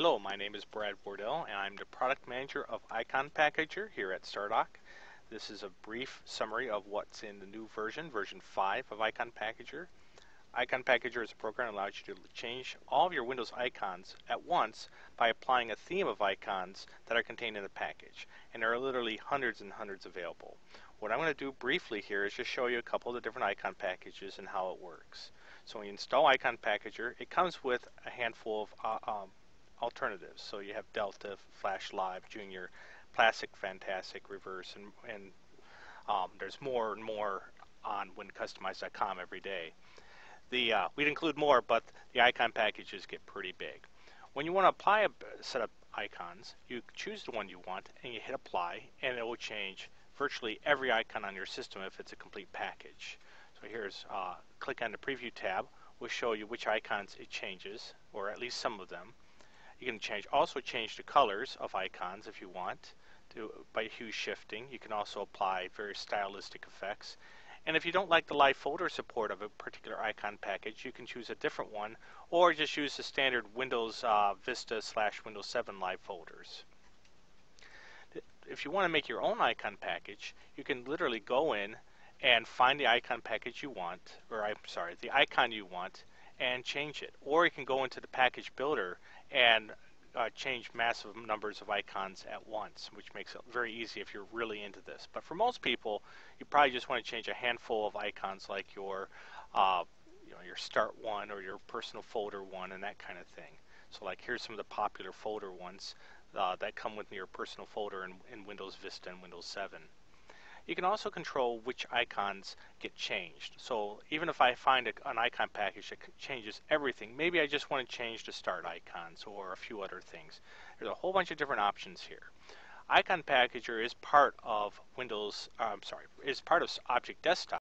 Hello, my name is Brad Wardell and I'm the product manager of IconPackager here at Stardock. This is a brief summary of what's in the new version, version 5 of IconPackager. Icon Packager is a program that allows you to change all of your Windows icons at once by applying a theme of icons that are contained in the package. And there are literally hundreds and hundreds available. What I'm going to do briefly here is just show you a couple of the different icon packages and how it works. So when you install IconPackager, it comes with a handful of uh, um, alternatives. So you have Delta, Flash Live, Junior, Classic, Fantastic, Reverse, and, and um, there's more and more on WinCustomize.com every day. The uh, we'd include more, but the icon packages get pretty big. When you want to apply a set of icons, you choose the one you want and you hit apply, and it will change virtually every icon on your system if it's a complete package. So here's uh, click on the preview tab. We'll show you which icons it changes, or at least some of them. You can change also change the colors of icons if you want to by hue shifting. You can also apply various stylistic effects. And if you don't like the live folder support of a particular icon package, you can choose a different one or just use the standard Windows uh, Vista slash Windows 7 live folders. If you want to make your own icon package, you can literally go in and find the icon package you want, or I'm sorry, the icon you want, and change it. Or you can go into the package builder and uh, change massive numbers of icons at once, which makes it very easy if you're really into this. But for most people, you probably just want to change a handful of icons like your, uh, you know, your start one or your personal folder one and that kind of thing. So like here's some of the popular folder ones uh, that come with your personal folder in, in Windows Vista and Windows 7. You can also control which icons get changed. So even if I find a, an icon package that changes everything, maybe I just want to change the start icons or a few other things. There's a whole bunch of different options here. IconPackager is part of Windows, uh, I'm sorry, is part of Object Desktop.